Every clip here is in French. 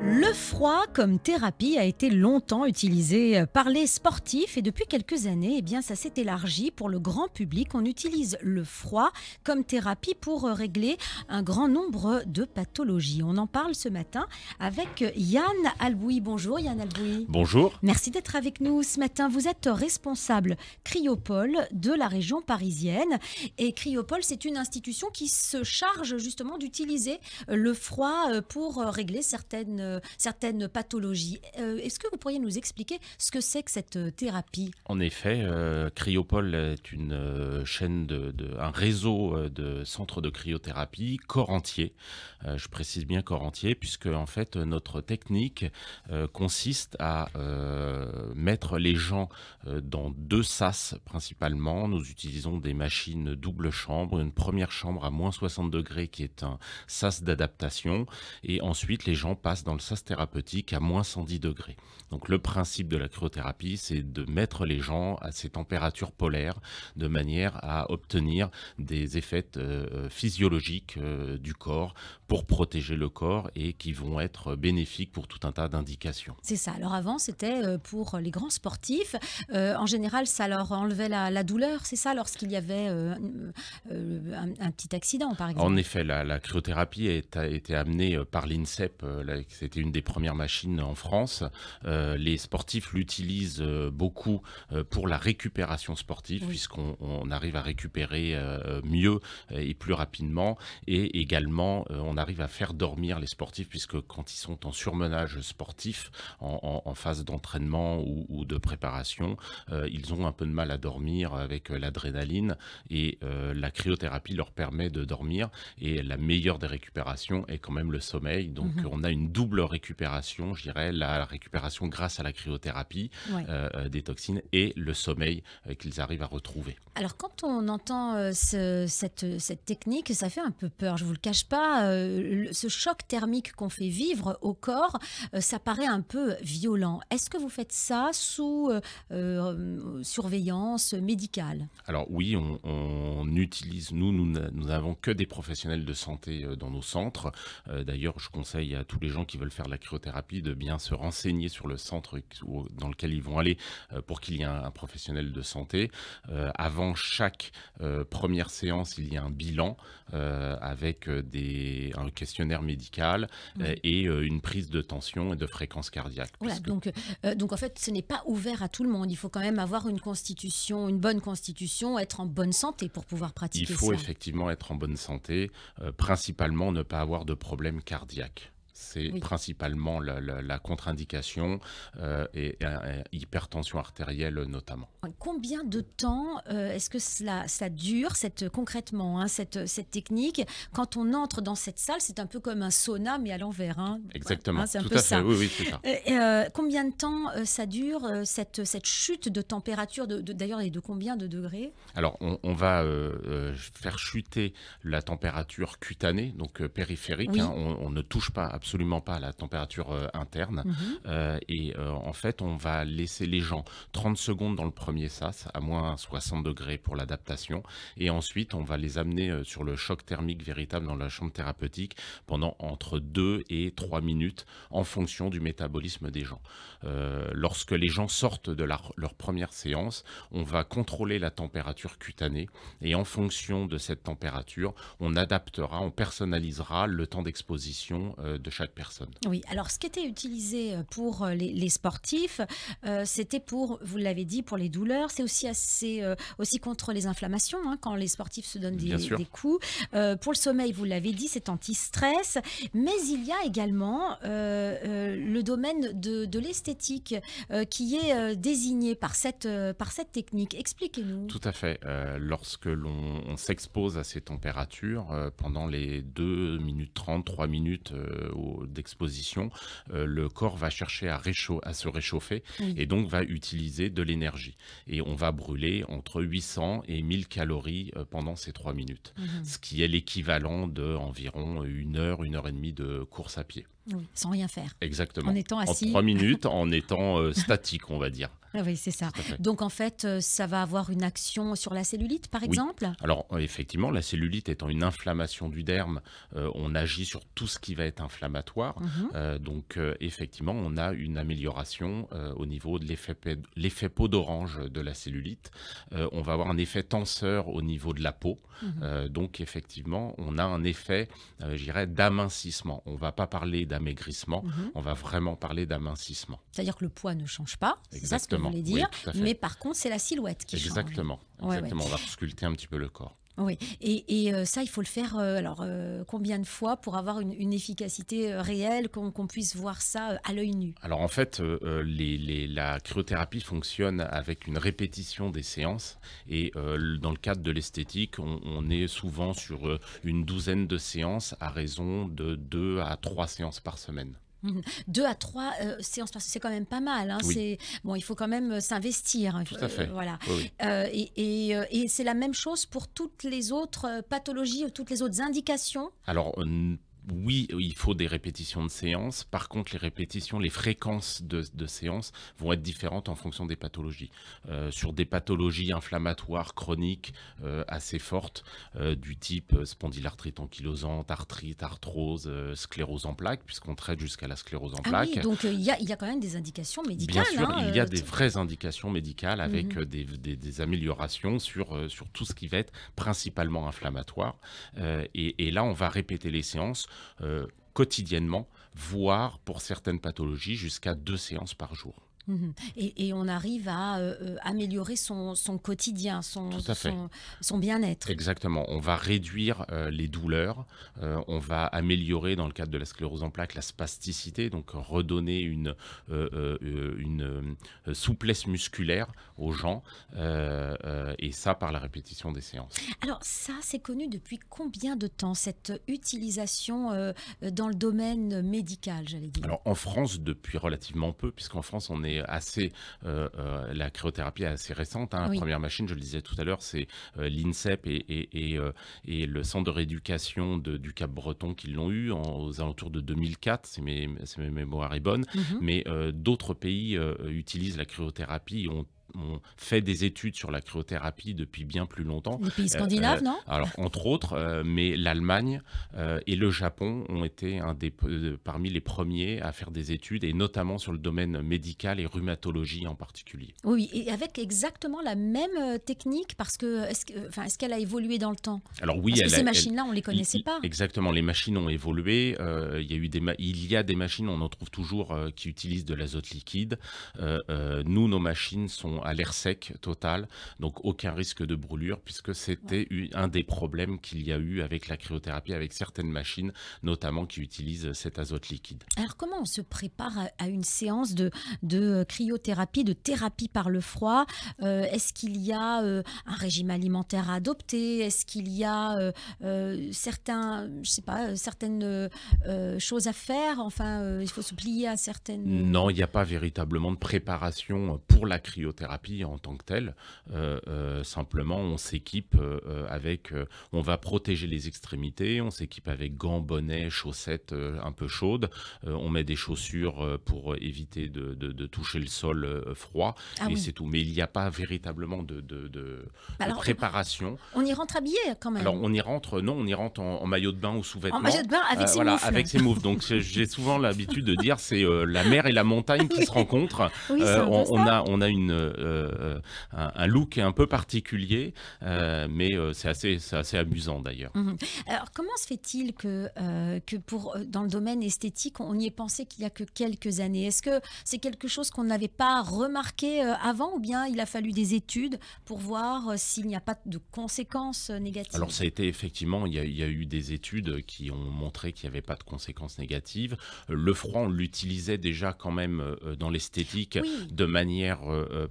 Le froid comme thérapie a été longtemps utilisé par les sportifs et depuis quelques années, eh bien, ça s'est élargi pour le grand public. On utilise le froid comme thérapie pour régler un grand nombre de pathologies. On en parle ce matin avec Yann Alboui. Bonjour Yann Alboui. Bonjour. Merci d'être avec nous ce matin. Vous êtes responsable Cryopole de la région parisienne et Cryopole, c'est une institution qui se charge justement d'utiliser le froid pour régler certaines euh, certaines pathologies. Euh, est-ce que vous pourriez nous expliquer ce que c'est que cette euh, thérapie? En effet, Cryopole est une chaîne, de, un réseau de centres de cryothérapie corps entier. je précise bien corps entier, puisque en fait notre technique consiste à mettre les gens dans deux sas principalement. Nous utilisons des machines double chambre, une première chambre à moins 60 degrés qui est un sas d'adaptation, et ensuite les gens passent dans le sas thérapeutique à moins 110 degrés. Donc le principe de la cryothérapie, c'est de mettre les gens à ces températures polaires de manière à obtenir des effets euh, physiologiques euh, du corps pour protéger le corps et qui vont être bénéfiques pour tout un tas d'indications. C'est ça. Alors avant, c'était euh, pour les grands sportifs. en général, ça leur enlevait la, douleur, c'est ça, lorsqu'il y avait un, petit accident, par exemple? En effet, la, cryothérapie a été amenée par l'INSEP, c'était une des premières machines en France. Euh, les sportifs l'utilisent euh, beaucoup euh, pour la récupération sportive, puisqu'on arrive à récupérer mieux et plus rapidement. Et également, on arrive à faire dormir les sportifs, puisque quand ils sont en surmenage sportif, en, phase d'entraînement ou, de préparation, ils ont un peu de mal à dormir avec l'adrénaline. Et la cryothérapie leur permet de dormir. Et la meilleure des récupérations est quand même le sommeil. Donc, mhm. on a une double récupération, je dirais, la récupération grâce à la cryothérapie euh, euh, des toxines et le sommeil euh, qu'ils arrivent à retrouver. Alors quand on entend cette, cette, technique, ça fait un peu peur, je vous le cache pas. Ce choc thermique qu'on fait vivre au corps, ça paraît un peu violent. Est-ce que vous faites ça sous surveillance médicale? Alors oui, on, utilise, nous, nous n'avons que des professionnels de santé dans nos centres. D'ailleurs, je conseille à tous les gens qui veulent faire de la cryothérapie de bien se renseigner sur le centre dans lequel ils vont aller euh, pour qu'il y ait un, professionnel de santé. Euh, avant chaque euh, première séance, il y a un bilan avec des, un questionnaire médical et une prise de tension et de fréquence cardiaque. donc, donc en fait, ce n'est pas ouvert à tout le monde. Il faut quand même avoir une constitution, une bonne constitution, être en bonne santé pour pouvoir pratiquer ça. Il faut effectivement être en bonne santé, principalement ne pas avoir de problème cardiaque. C'est principalement la, contre-indication euh, et, hypertension artérielle notamment. Combien de temps euh, est-ce que cela, ça dure cette, concrètement, hein, cette, cette, technique? Quand on entre dans cette salle, c'est un peu comme un sauna, mais à l'envers. Hein. Exactement, hein, c'est un peu ça. Oui, oui, ça. Euh, combien de temps ça dure, cette, cette chute de température, de, d'ailleurs, et de combien de degrés? Alors, on, va faire chuter la température cutanée, donc périphérique. On, on, ne touche pas absolument absolument pas à la température euh, interne. Mhm. Euh, et euh, en fait, on va laisser les gens 30 secondes dans le premier sas, à moins 60 degrés pour l'adaptation. Et ensuite, on va les amener sur le choc thermique véritable dans la chambre thérapeutique pendant entre 2 et 3 minutes en fonction du métabolisme des gens. lorsque les gens sortent de leur première séance, on va contrôler la température cutanée et en fonction de cette température, on adaptera, on personnalisera le temps d'exposition de chaque personne. Oui, alors ce qui était utilisé euh, pour euh, les, sportifs, euh, c'était pour, vous l'avez dit, pour les douleurs, c'est aussi assez, aussi contre les inflammations, hein, quand les sportifs se donnent des, des coups. pour le sommeil, vous l'avez dit, c'est anti-stress, mais il y a également le domaine de, de l'esthétique qui est désigné par cette, par cette technique. Expliquez-nous. Tout à fait. lorsque l'on s'expose à ces températures pendant les 2 minutes 30, 3 minutes d'exposition, euh, le corps va chercher à, à se réchauffer et donc va utiliser de l'énergie. Et on va brûler entre 800 et 1000 calories euh, pendant ces trois minutes, mhm. ce qui est l'équivalent de environ une heure, une heure et demie de course à pied. Sans rien faire. Exactement. En étant assis. En trois minutes, en étant statique, on va dire. Ah oui, c'est ça. Donc en fait, euh, ça va avoir une action sur la cellulite, par exemple? Alors euh, effectivement, la cellulite étant une inflammation du derme, euh, on agit sur tout ce qui va être inflammatoire. Mhm. donc effectivement, on a une amélioration au niveau de l'effet peau d'orange de la cellulite. on va avoir un effet tenseur au niveau de la peau. Mhm. donc effectivement, on a un effet, j'irais, d'amincissement. On ne va pas parler d'amaigrissement, mhm. on va vraiment parler d'amincissement. C'est-à-dire que le poids ne change pas, c'est ça ce que vous voulez dire, mais par contre c'est la silhouette qui change. Exactement, on va sculpter un petit peu le corps. Oui, et, euh, ça, il faut le faire euh, alors euh, combien de fois pour avoir une, efficacité réelle, qu'on puisse voir ça à l'œil nu? Alors en fait, la cryothérapie fonctionne avec une répétition des séances, et dans le cadre de l'esthétique, on, on, est souvent sur une douzaine de séances à raison de deux à trois séances par semaine. Deux à trois euh, séances parce que c'est quand même pas mal. Hein. C'est bon, il faut quand même euh, s'investir. Hein. Tout à fait. voilà. et, et c'est la même chose pour toutes les autres pathologies ou toutes les autres indications? Alors oui, il faut des répétitions de séances. Par contre, les répétitions, les fréquences de, séances vont être différentes en fonction des pathologies. Euh, sur des pathologies inflammatoires chroniques euh, assez fortes, euh, du type spondylarthrite ankylosante, arthrite, arthrose, sclérose en plaques, puisqu'on traite jusqu'à la sclérose en ah plaques. Oui, donc il y, a, quand même des indications médicales. Bien sûr, il y a des vraies indications médicales avec mhm. des, améliorations sur, sur tout ce qui va être principalement inflammatoire. et là, on va répéter les séances quotidiennement, voire pour certaines pathologies jusqu'à deux séances par jour. Mhm. Et, on arrive à euh, euh, améliorer son, quotidien, son, son, bien-être. Exactement. On va réduire euh, les douleurs, on va améliorer dans le cadre de la sclérose en plaques la spasticité, donc redonner une, une souplesse musculaire aux gens, et ça par la répétition des séances. Alors ça, c'est connu depuis combien de temps, cette utilisation dans le domaine médical, j'allais dire? Alors en France, depuis relativement peu, puisqu'en France, on est assez, euh, euh, la cryothérapie est assez récente. Hein. La première machine, je le disais tout à l'heure, c'est euh, l'INSEP et, et, le centre de rééducation du Cap-Breton qui l'ont eu aux alentours de 2004, si mes, mes mémoires est bonne. Mhm. Mais d'autres pays utilisent la cryothérapie, ont on fait des études sur la cryothérapie depuis bien plus longtemps. Les pays scandinaves, euh, non? Alors, entre autres, euh, mais l'Allemagne euh, et le Japon ont été un des, parmi les premiers à faire des études, et notamment sur le domaine médical et rhumatologie en particulier. Oui, et avec exactement la même technique, parce que est-ce qu'elle a évolué dans le temps? Alors oui, parce que ces machines-là, on ne les connaissait pas. Exactement, les machines ont évolué. il, y a eu des il y a des machines, on en trouve toujours, qui utilisent de l'azote liquide. nous, nos machines sont à l'air sec total, donc aucun risque de brûlure, puisque c'était un des problèmes qu'il y a eu avec la cryothérapie, avec certaines machines, notamment qui utilisent cet azote liquide. Alors comment on se prépare à une séance de, de cryothérapie, de thérapie par le froid? Euh, Est-ce qu'il y a euh, un régime alimentaire à adopter? Est-ce qu'il y a euh, certains, je sais pas, certaines choses à faire? Enfin, il faut se plier à certaines... Non, il n'y a pas véritablement de préparation pour la cryothérapie en tant que telle. Euh, euh, simplement, on s'équipe euh, avec, on va protéger les extrémités, on s'équipe avec gants, bonnets, chaussettes un peu chaudes, on met des chaussures pour éviter de, toucher le sol froid, ah et c'est tout. Mais il n'y a pas véritablement de, bah préparation. On y rentre habillé quand même. Alors on y rentre, non, on y rentre en, maillot de bain ou sous-vêtements. En maillot de bain avec ses voilà, avec ses moufles. Donc j'ai souvent l'habitude de dire c'est la mer et la montagne qui se rencontrent. on, on, a, on a une, euh, un, look un peu particulier, euh, mais euh, c'est assez, assez amusant d'ailleurs. Mhm. Alors comment se fait-il que, que pour, dans le domaine esthétique, on y ait pensé qu'il y a que quelques années? Est-ce que c'est quelque chose qu'on n'avait pas remarqué avant ou bien il a fallu des études pour voir s'il n'y a pas de conséquences négatives? Alors ça a été effectivement, il y a, eu des études qui ont montré qu'il n'y avait pas de conséquences négatives. Le froid, on l'utilisait déjà quand même dans l'esthétique de manière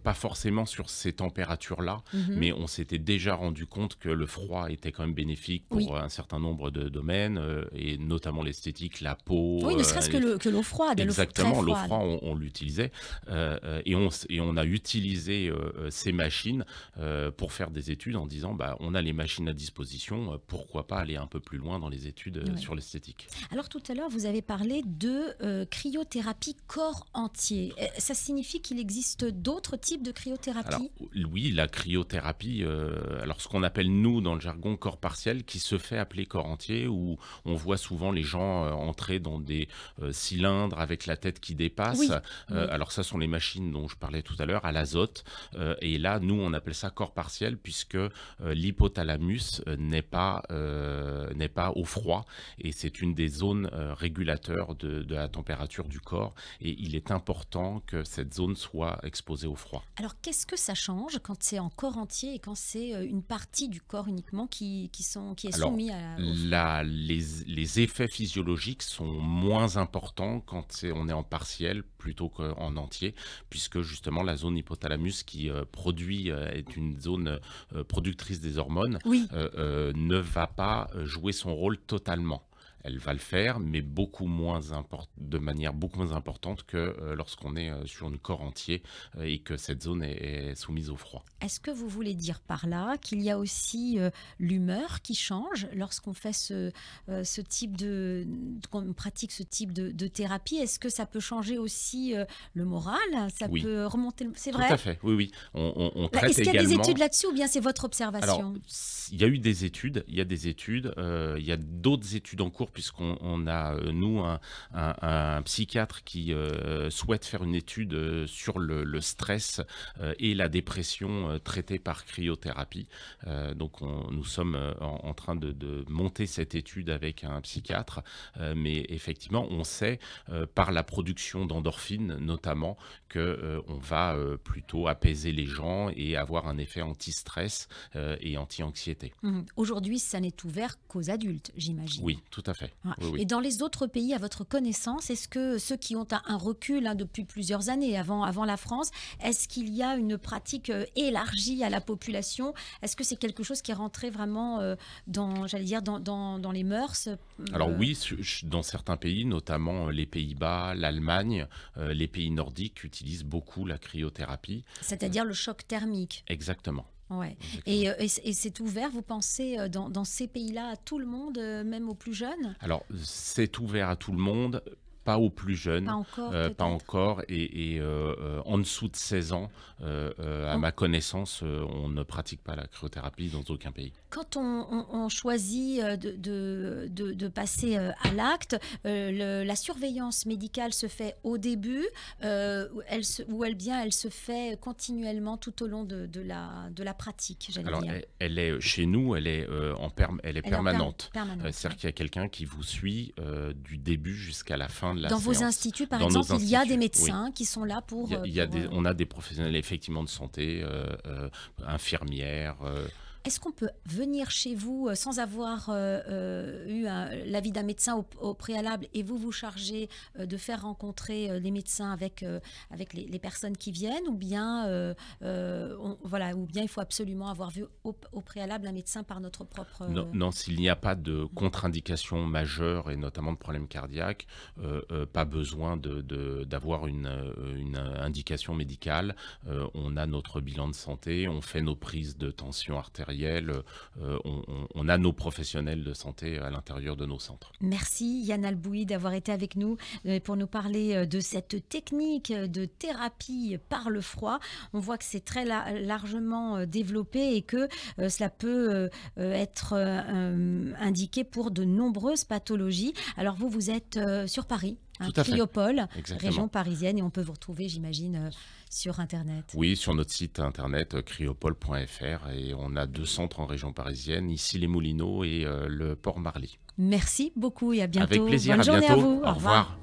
pas forcément sur ces températures-là, mhm. mais on s'était déjà rendu compte que le froid était quand même bénéfique pour un certain nombre de domaines, et notamment l'esthétique, la peau. Oui, ne serait-ce que l'eau froide. Exactement, l'eau froide, on, l'utilisait. et, on, et on a utilisé ces machines pour faire des études en disant bah, on a les machines à disposition, pourquoi pas aller un peu plus loin dans les études sur l'esthétique. Alors tout à l'heure, vous avez parlé de cryothérapie corps entier. Ça signifie qu'il existe d'autres types de cryothérapie Oui, la cryothérapie, euh, alors ce qu'on appelle nous dans le jargon corps partiel, qui se fait appeler corps entier, où on voit souvent les gens euh, entrer dans des euh, cylindres avec la tête qui dépasse. Alors ça sont les machines dont je parlais tout à l'heure, à l'azote. et là, nous, on appelle ça corps partiel, puisque l'hypothalamus n'est pas, n'est pas au froid, et c'est une des zones régulateurs de, de la température du corps. Et il est important que cette zone soit exposée au froid. Alors qu'est-ce que ça change quand c'est en corps entier et quand c'est euh, une partie du corps uniquement qui, qui, sont, qui est soumis à la, les, les, effets physiologiques sont moins importants quand on est en partiel plutôt qu'en entier, puisque justement la zone hypothalamus qui euh, produit euh, est une zone productrice des hormones, ne va pas jouer son rôle totalement elle va le faire, mais beaucoup moins de manière beaucoup moins importante que euh, lorsqu'on est euh, sur un corps entier euh, et que cette zone est, soumise au froid. Est-ce que vous voulez dire par là qu'il y a aussi l'humeur qui change lorsqu'on fait ce, ce type de, qu'on pratique ce type de, thérapie? Est-ce que ça peut changer aussi le moral? Ça peut remonter, c'est vrai? Tout à fait, oui, oui. On, traite Est-ce qu'il y a des études là-dessus ou bien c'est votre observation? Il y a eu des études, il y a des études, il y a d'autres études en cours puisqu'on a, euh, nous, un, psychiatre qui euh, souhaite faire une étude euh, sur le, stress et la dépression traitée par cryothérapie. donc, nous sommes en, train de, monter cette étude avec un psychiatre, mais effectivement, on sait par la production d'endorphines, notamment, que on va plutôt apaiser les gens et avoir un effet anti-stress et anti-anxiété. Mmh. Aujourd'hui, ça n'est ouvert qu'aux adultes, j'imagine. Oui, tout à fait. Et dans les autres pays, à votre connaissance, est-ce que ceux qui ont un, recul hein, depuis plusieurs années avant, avant la France, est-ce qu'il y a une pratique euh, élargie à la population? Est-ce que c'est quelque chose qui est rentré vraiment euh, dans, j'allais dire, dans, dans, les mœurs Alors euh, oui, dans certains pays, notamment les Pays-Bas, l'Allemagne, les pays nordiques utilisent beaucoup la cryothérapie. C'est-à-dire le choc thermique. Exactement. Ouais. Et, euh, et, c'est ouvert, vous pensez, euh, dans, dans ces pays-là, à tout le monde, euh, même aux plus jeunes? Alors, c'est ouvert à tout le monde pas aux plus jeunes, pas encore, pas encore. Et, en dessous de 16 ans, à ma connaissance, on ne pratique pas la cryothérapie dans aucun pays. Quand on, choisit de, de, de, passer à l'acte, la surveillance médicale se fait au début, elle ou elle bien elle se fait continuellement tout au long de, la, de la pratique, Alors, Elle, est chez nous, elle est, en elle est permanente. C'est-à-dire qu'il y a quelqu'un qui vous suit du début jusqu'à la fin dans vos instituts, par exemple, il y a des médecins qui sont là pour. Il y a, des, on a des professionnels effectivement de santé, euh, euh, infirmières. Est-ce qu'on peut venir chez vous euh, sans avoir euh, euh, eu l'avis d'un médecin au, préalable et vous vous chargez de faire rencontrer les médecins avec, avec les, personnes qui viennent ou bien, voilà, ou bien il faut absolument avoir vu au, préalable un médecin par notre propre... Non, s'il n'y a pas de contre-indication majeure et notamment de problèmes cardiaques, pas besoin d'avoir de, une, une, indication médicale. on a notre bilan de santé, on fait nos prises de tension artérielle euh, on, a nos professionnels de santé à l'intérieur de nos centres. Merci Yann Albouy d'avoir été avec nous euh, pour nous parler euh, de cette technique de thérapie par le froid. On voit que c'est très largement développé et que cela peut être indiqué pour de nombreuses pathologies. Alors vous, vous êtes sur Paris, un Cryopole, région parisienne, et on peut vous retrouver, j'imagine, sur Internet Oui, sur notre site internet euh, cryopole.fr et on a deux centres en région parisienne, ici les Moulineaux et euh, le Port Marly. Merci beaucoup et à bientôt. Avec plaisir, Bonne à journée bientôt. à vous. Au, revoir.